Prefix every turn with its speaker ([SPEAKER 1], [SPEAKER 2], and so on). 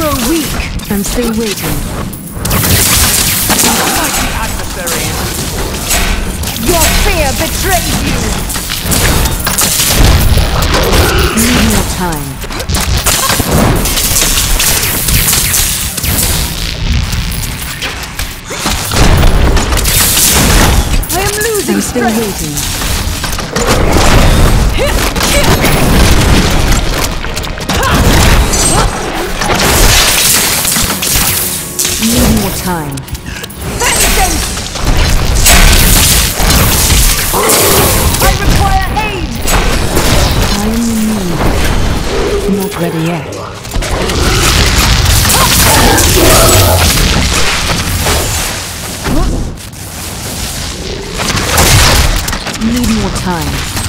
[SPEAKER 1] grow weak. I'm still waiting.
[SPEAKER 2] Mighty adversaries!
[SPEAKER 3] Your fear betrays you!
[SPEAKER 1] Need more time.
[SPEAKER 3] I am losing
[SPEAKER 1] I'm still
[SPEAKER 3] strength!
[SPEAKER 1] waiting. More time.
[SPEAKER 3] Vengeance! I require aid!
[SPEAKER 1] I am in need. Not ready yet. Need more time.